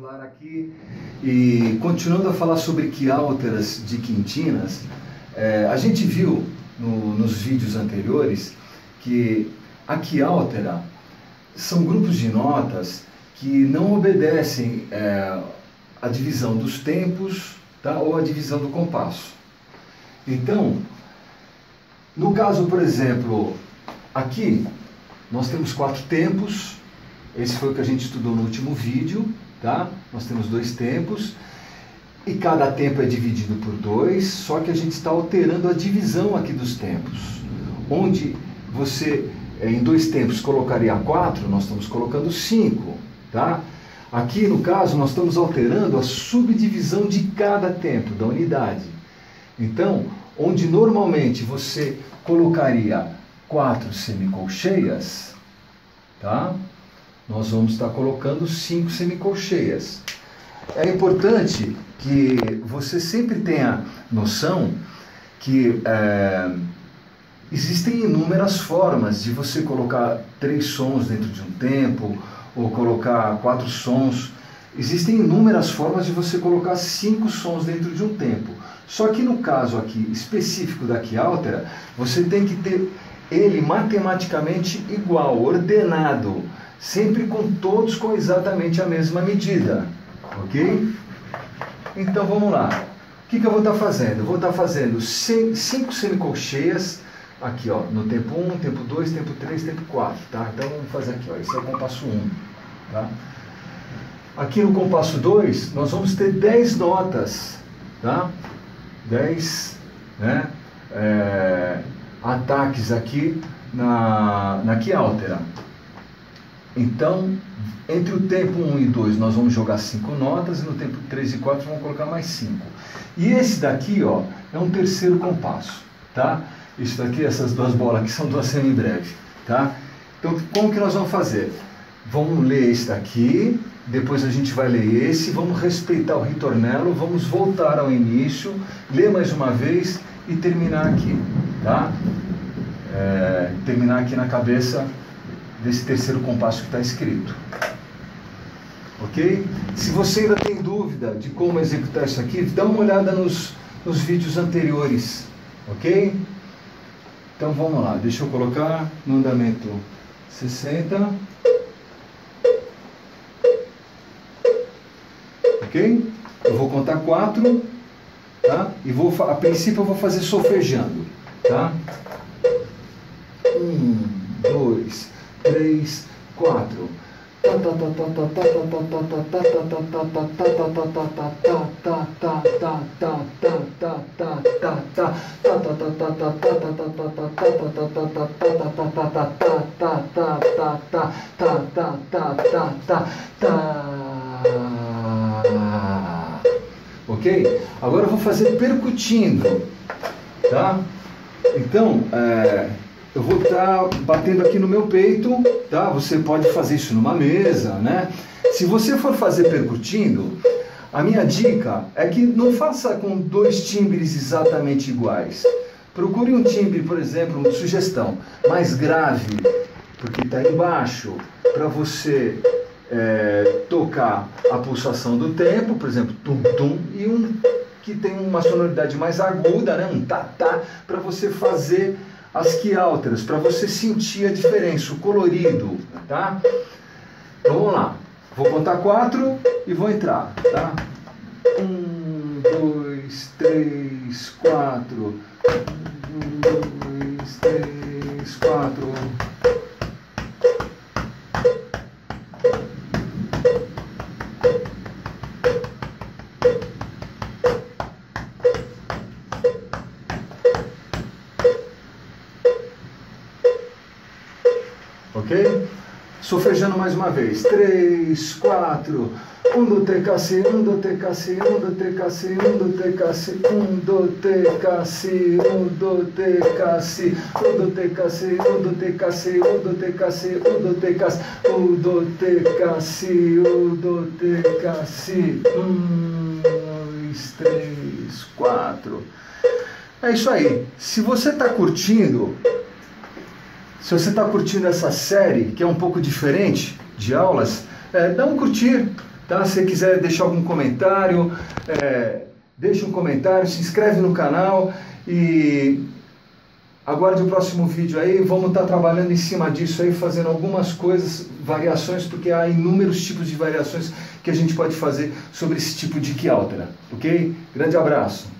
Lara aqui. E continuando a falar sobre quiálteras de quintinas, é, a gente viu no, nos vídeos anteriores que a quiáltera são grupos de notas que não obedecem é, a divisão dos tempos tá, ou a divisão do compasso. Então, no caso, por exemplo, aqui nós temos quatro tempos, esse foi o que a gente estudou no último vídeo, tá? Nós temos dois tempos e cada tempo é dividido por dois, só que a gente está alterando a divisão aqui dos tempos. Onde você eh, em dois tempos colocaria quatro, nós estamos colocando cinco, tá? Aqui no caso nós estamos alterando a subdivisão de cada tempo da unidade. Então, onde normalmente você colocaria quatro semicolcheias, tá? Nós vamos estar colocando cinco semicolcheias. É importante que você sempre tenha noção que é, existem inúmeras formas de você colocar três sons dentro de um tempo ou colocar quatro sons. Existem inúmeras formas de você colocar cinco sons dentro de um tempo. Só que no caso aqui específico da Quialtera, você tem que ter ele matematicamente igual, ordenado sempre com todos com exatamente a mesma medida, ok? Então vamos lá. O que, que eu vou estar tá fazendo? Eu vou estar tá fazendo cinco semicolcheias aqui, ó, no tempo 1, tempo 2, tempo 3, tempo 4, tá? Então vamos fazer aqui, ó, esse é o compasso 1, tá? Aqui no compasso 2, nós vamos ter 10 notas, tá? 10, né? É, ataques aqui na, na quiáltera. Então, entre o tempo 1 e 2 nós vamos jogar 5 notas e no tempo 3 e 4 vamos colocar mais 5. E esse daqui, ó, é um terceiro compasso, tá? Isso daqui, essas duas bolas aqui são duas semibreve, tá? Então, como que nós vamos fazer? Vamos ler esse daqui, depois a gente vai ler esse, vamos respeitar o ritornelo, vamos voltar ao início, ler mais uma vez e terminar aqui, tá? É, terminar aqui na cabeça desse terceiro compasso que está escrito. Ok? Se você ainda tem dúvida de como executar isso aqui, dá uma olhada nos, nos vídeos anteriores. Ok? Então vamos lá, deixa eu colocar no andamento 60. Ok? Eu vou contar 4, tá? E vou, a princípio eu vou fazer solfejando, tá? 1, 2, três, quatro. Ok? Agora eu vou fazer percutindo, tá? Então, é, eu vou estar tá batendo aqui no meu peito, tá? Você pode fazer isso numa mesa, né? Se você for fazer percutindo, a minha dica é que não faça com dois timbres exatamente iguais. Procure um timbre, por exemplo, uma sugestão mais grave, porque está embaixo, para você é, tocar a pulsação do tempo, por exemplo, tum-tum, e um que tem uma sonoridade mais aguda, né? um tá-tá, para você fazer as quiálteras, para você sentir a diferença, o colorido, tá? Então vamos lá. Vou contar quatro e vou entrar, tá? Um, dois, três, quatro. Um, dois, três, quatro. Ok? Sofejando mais uma vez. 3, 4. 1 do TKC, 1 do TKC, 1 do TKC, 1 do TKC, 1 do TKC, 1 do TKC, 1 do TKC, 1 do TKC, 1 do TKC, 1 do TKC, 1 do TKC, 1 do TKC. 1, 2, 3, 4. É isso aí. Se você está curtindo, se você está curtindo essa série, que é um pouco diferente de aulas, é, dá um curtir, Tá? Se quiser deixar algum comentário, é, deixa um comentário, se inscreve no canal e aguarde o próximo vídeo aí. Vamos estar tá trabalhando em cima disso aí, fazendo algumas coisas, variações, porque há inúmeros tipos de variações que a gente pode fazer sobre esse tipo de que altera, ok? Grande abraço!